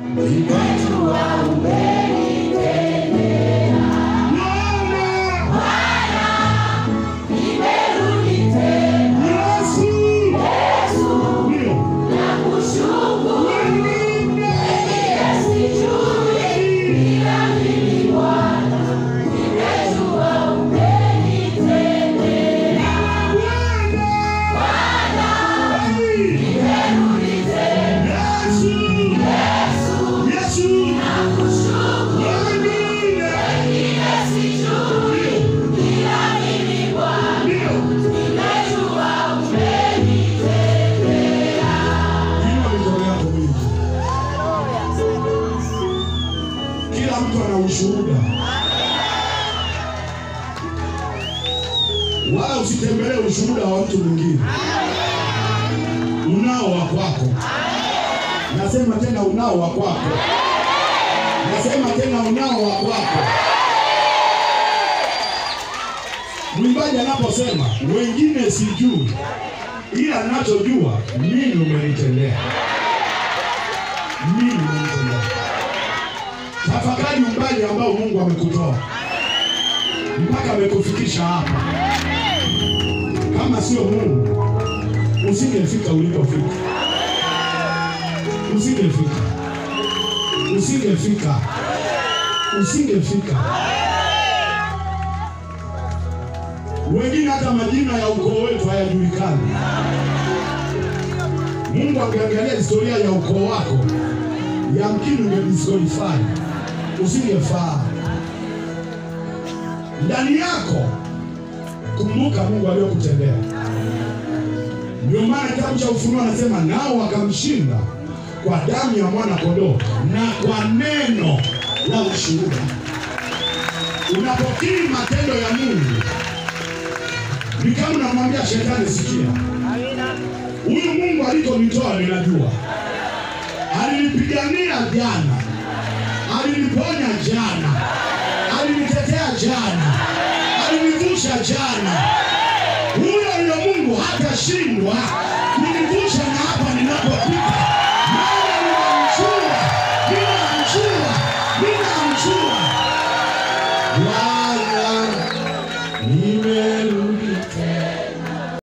We went to our way. Mtu ana ushuhuda, wala usitembelee ushuhuda wa mtu mwingine. Unao wa kwako. Nasema tena, unao wa kwako. Nasema tena, unao wa kwako. Mwimbaji anaposema wengine sijui, ila nachojua mimi umenitendea, mimi. Tafakari umbali ambao Mungu amekutoa mpaka amekufikisha hapa. Kama sio Mungu usingefika ulipofika, usingefika, usingefika, usingefika. Wengine hata majina ya ukoo wetu hayajulikani. Mungu angeangalia historia ya ukoo wako, yamkini ungedisqualify, usingefaa. Ndani yako kumbuka Mungu aliyokutendea. Ndio maana kitabu cha Ufunuo anasema nao wakamshinda kwa damu ya mwana kondoo na kwa neno la ushuhuda. Unapokiri matendo ya Mungu ni kama unamwambia shetani, sikia, huyu Mungu alikonitoa ninajua, alinipigania jana, aliniponya jana, alinitetea jana, alinivusha jana. Huyo huyo Mungu hatashindwa